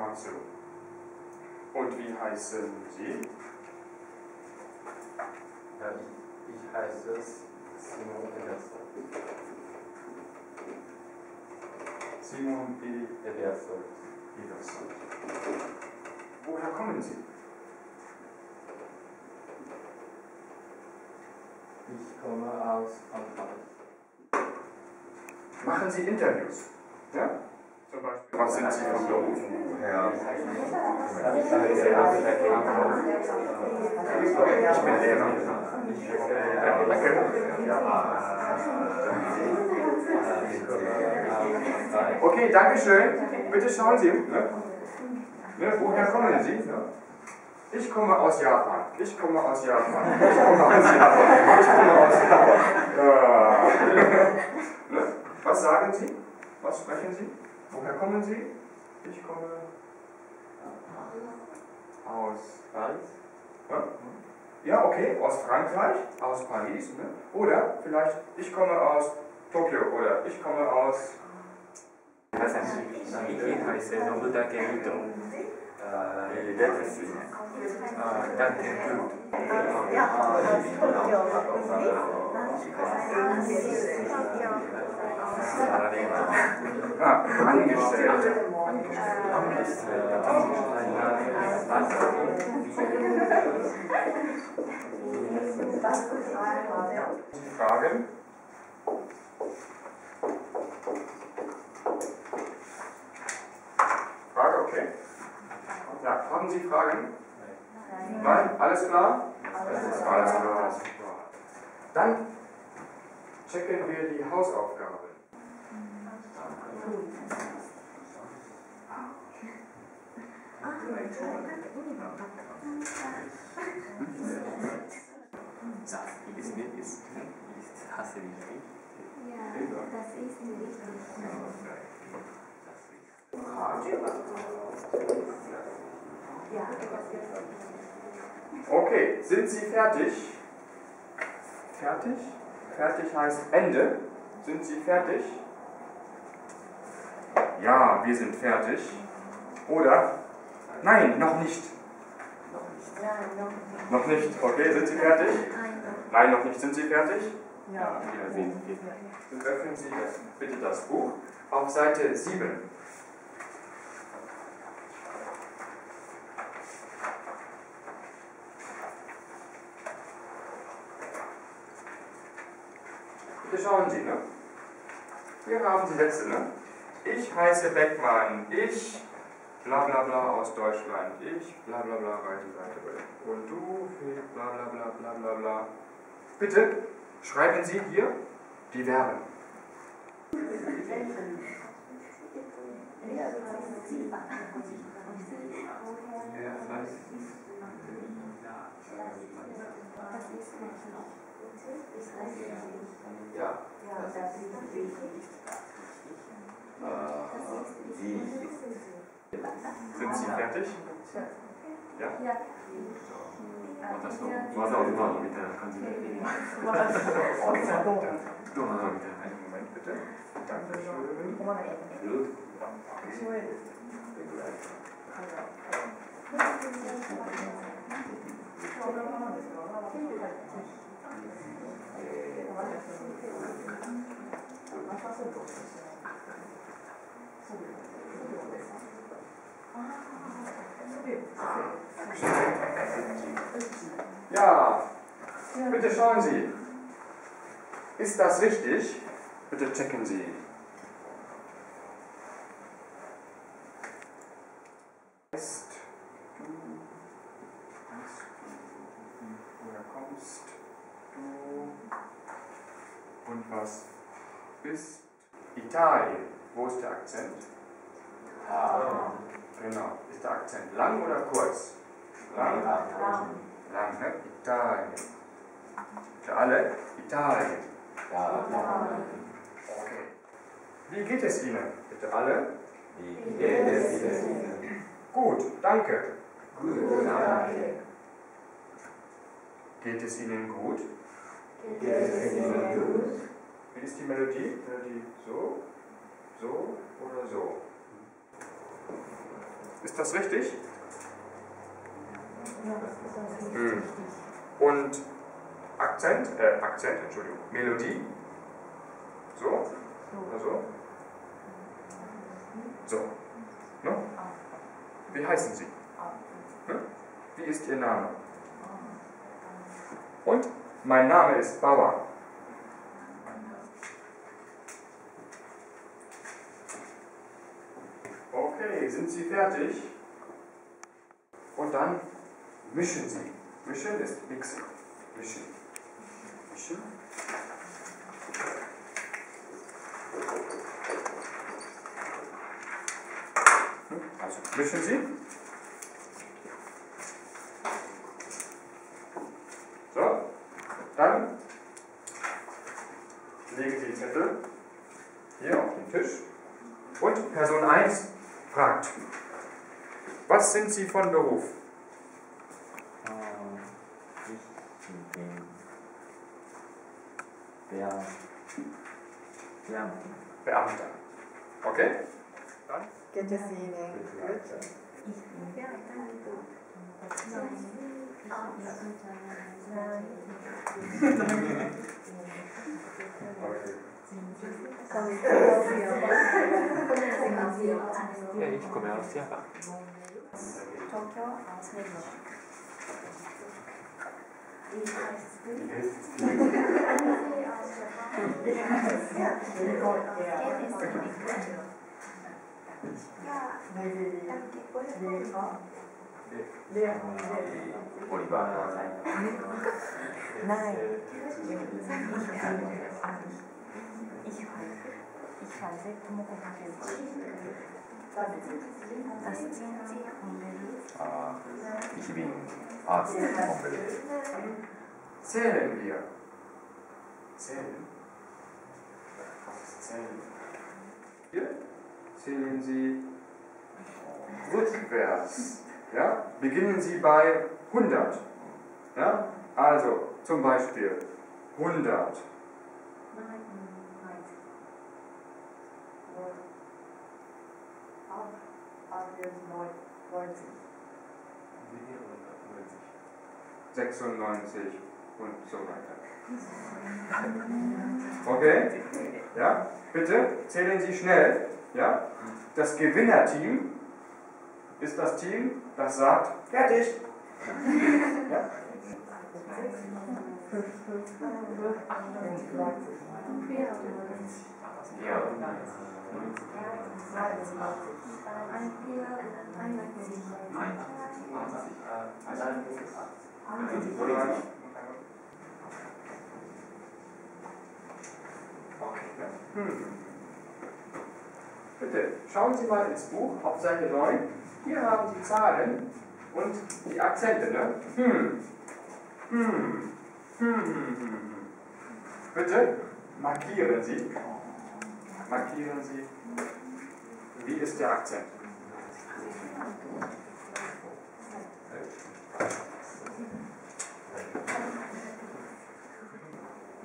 Akamatsu. Und wie heißen Sie? Ja, ich, ich heiße Simon Everson. Simon E. Everson. Woher kommen Sie? Ich komme aus Frankreich. Machen Sie Interviews? Ja? Zum Beispiel. Was sind Sie von Beruf? Ich bin Lehrer. Okay, danke schön. Bitte schauen Sie. Ne? Ne, woher kommen Sie? Ne? Ich komme aus Japan. Ich komme aus Japan. Ich komme aus Japan. Ich komme aus Japan. Ja. Ne? Was sagen Sie? Was sprechen Sie? Woher kommen Sie? Ich komme aus Paris? ja? Ja, okay, aus Frankreich, aus Paris. Ne? Oder vielleicht, ich komme aus Tokio oder ich komme aus. Ah, Angestellte. Fragen? Frage, okay. Ja, haben Sie Fragen? Nein? Alles klar? Alles klar, super. Dann checken wir die Hausaufgaben. Okay, sind Sie fertig? Fertig? Fertig heißt Ende. Sind Sie fertig? Ja, wir sind fertig. Oder? Nein, noch nicht. Noch nicht. Okay, sind Sie fertig? Nein, noch nicht. Sind Sie fertig? Ja, wir sind. Dann öffnen Sie bitte das Buch auf Seite 7. Bitte schauen Sie, ne? Hier haben Sie Sätze, ne? Ich heiße Beckmann, ich bla bla bla aus Deutschland, ich bla bla bla Reiseleiterin. Und du bla bla bla bla bla bla. Bitte schreiben Sie hier die Verben. Ja. Die Sind Sie fertig? Ja? 私の技を奪うのみたいな感じで。どうなのみたいな。Dankeschön. Gut. Ja, bitte schauen Sie. Ist das richtig? Bitte checken Sie. Bist woher kommst du und was ist Italien? Wo ist der Akzent? Genau. Ist der Akzent lang oder kurz? Lang. Lang, ne? Italien. Für alle? Italien. Okay. Wie geht es Ihnen? Bitte alle? Wie geht es Ihnen? Gut, danke. Gut, danke. Geht es Ihnen gut? Geht es Ihnen gut? Wie ist die Melodie? Melodie so, so oder so? Ist das richtig? Hm. Und Akzent, äh, Akzent, Entschuldigung, Melodie? So? Oder so? So. No? Wie heißen Sie? Hm? Wie ist Ihr Name? Und mein Name ist Bauer. Okay, sind Sie fertig? Und dann mischen Sie. Mischen ist mixen. Mischen. Mischen. Hm, Also mischen Sie. So, dann legen Sie die Zettel hier auf den Tisch. Und Person 1 fragt, was sind Sie von Beruf? Äh, ich bin Beam Beamtin. Beamter. Okay? Dann Geht es Ihnen gut? Ja, danke. okay. Ja, ich komme aus Japan. 東京青セブ。Das ー ich bin Arzt von Berlin. Zählen wir. Zählen? Was ist zählen? Hier zählen Sie rückwärts. Ja? Beginnen Sie bei 100. Ja? Also zum Beispiel 100. Wie 96 und so weiter. Okay? Ja? Bitte zählen Sie schnell. Ja? Das Gewinnerteam ist das Team, das sagt, fertig. Ja? Ja. Hm. Bitte, schauen Sie mal ins Buch auf Seite 9. Hier haben Sie Zahlen und die Akzente, ne? Hm. Hm. Hm. Hm. hm, hm. Bitte markieren Sie. Markieren Sie. Wie ist der Akzent?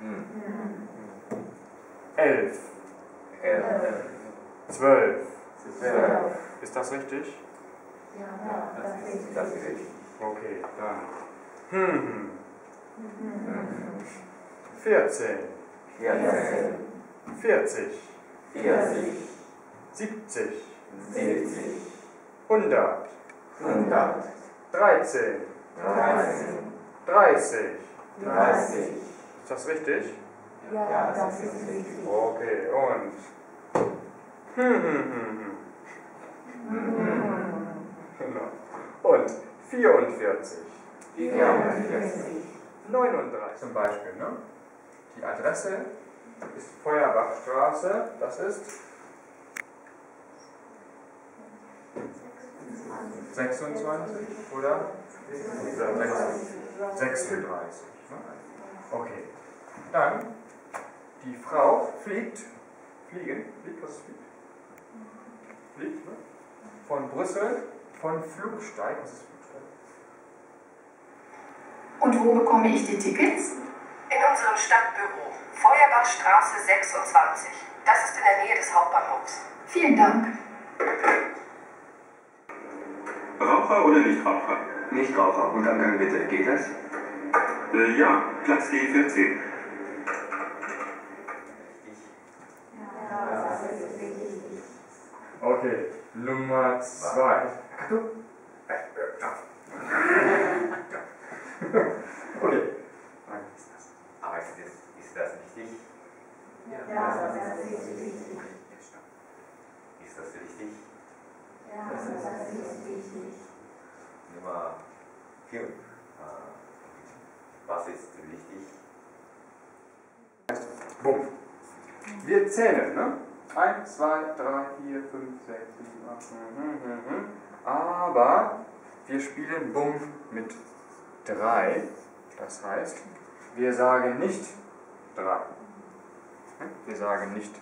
Hm. Elf. Elf. Zwölf. Zwölf. Ist das richtig? Das ist richtig. Okay, dann. Hm. Hm. 14. Vierzehn. 40. 40. 70. 70. 100. 100. 13. 13. 30. 30. Ist das richtig? Ja, das ist richtig. Okay, und. Hm, hm, hm, hm. Genau. Und 44. 44. 39 zum Beispiel. Ne? Die Adresse ist Feuerbachstraße. Das ist 26 oder 36. Ne? Okay. Dann die Frau fliegt. Fliegen? Fliegt, was ist fliegt? Fliegt, ne? Von Brüssel, von Flugsteig. Was ist Flugsteig? Und wo bekomme ich die Tickets? In unserem Stadtbüro. Feuerbach Straße 26. Das ist in der Nähe des Hauptbahnhofs. Vielen Dank. Raucher oder Nichtraucher? Nichtraucher und Angang bitte. Geht das? Äh, ja, Platz D14. Okay, Nummer zwei. Du? Okay. Nein, ist das. Aber ist das, ist das richtig? Ja, das ist wichtig. Ist das richtig? Ja, das ist wichtig. Nummer 5. Was ist wichtig? Bumm. Wir zählen, ne? 1, 2, 3, 4, 5, 6, 7, 8. Mhm, mhm, mhm. Aber wir spielen Bumm mit 3. Das heißt, wir sagen nicht 3. Wir sagen nicht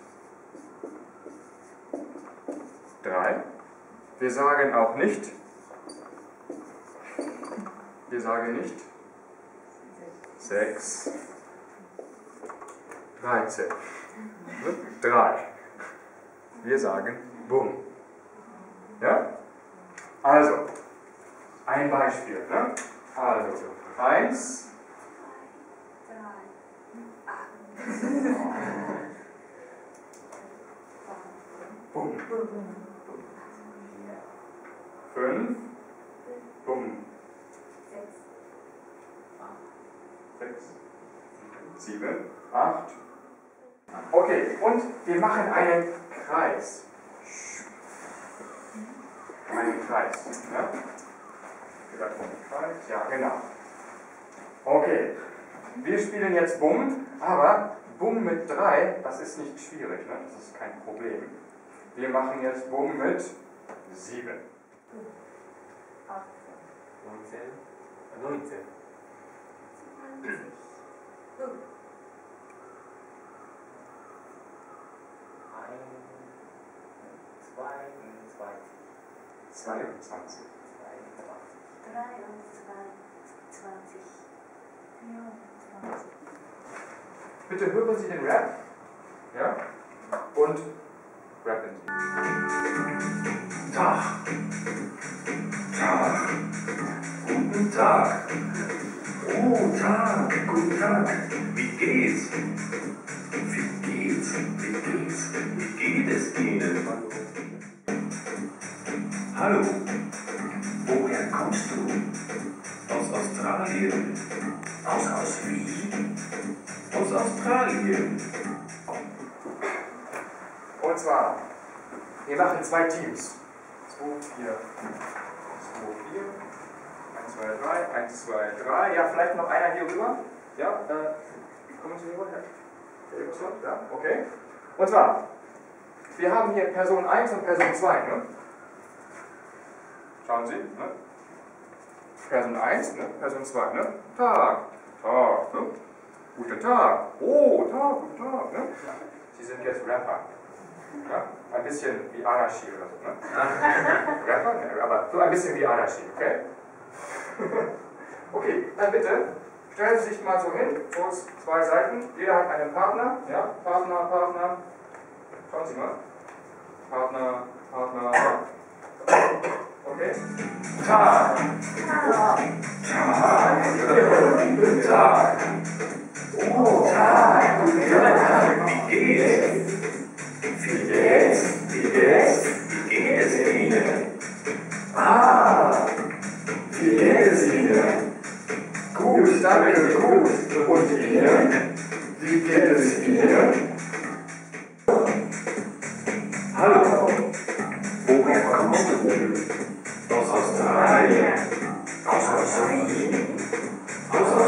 3. Wir sagen auch nicht. Wir sagen nicht 6. 13. 3. Wir sagen Bumm. Ja? Also, ein Beispiel. Ne? Also, 1. Bumm. 5. Bumm. 6. 7. 8. Okay, und wir machen einen Kreis. Einen Kreis. Einen Kreis. Ja, genau. Okay. Wir spielen jetzt Bumm, aber Bumm mit 3, das ist nicht schwierig, ne? das ist kein Problem. Wir machen jetzt Bumm mit 7. 19? 19. Ein, zwei, 22. 23. 24. Bitte hören Sie den Rap. Ja? Und rappen Sie. Tag. Tag. Guten Tag. Oh, Tag. Guten Tag. Wie geht's? Hallo. Woher kommst du? Aus Australien. Aus, aus wie? Aus Australien. Und zwar, wir machen zwei Teams. 2, 4, 2, 4. 1, 2, 3, 1, 2, 3. Ja, vielleicht noch einer hier rüber. Ja, äh, kommen Sie rüber? Noch? Ja, okay. Und zwar, wir haben hier Person 1 und Person 2. Ne? Schauen Sie. Ne? Person 1, ne? Person 2. Ne? Tag, Tag. Ne? Guten Tag. Oh, Tag, guten Tag. Ne? Sie sind jetzt Rapper. Ja? Ein bisschen wie Anarchie oder so. Ne? Rapper? Ne, aber so ein bisschen wie Anarchie, okay? okay, dann bitte stellen Sie sich mal so hin, kurz zwei Seiten. Jeder hat einen Partner. Ja? Partner, Partner. Schauen Sie mal. Partner, Partner. Okay? Tie. Tie. Tie. Tie. Ooh, tie. Tie. Begin. Begin. Begin. Begin. Begin. Ah. Begin. Gut, danke, gut. Und Ihnen? Wie geht es Ihnen? Hallo. Woher kommen Sie? Australien, aus Australien, aus Australien.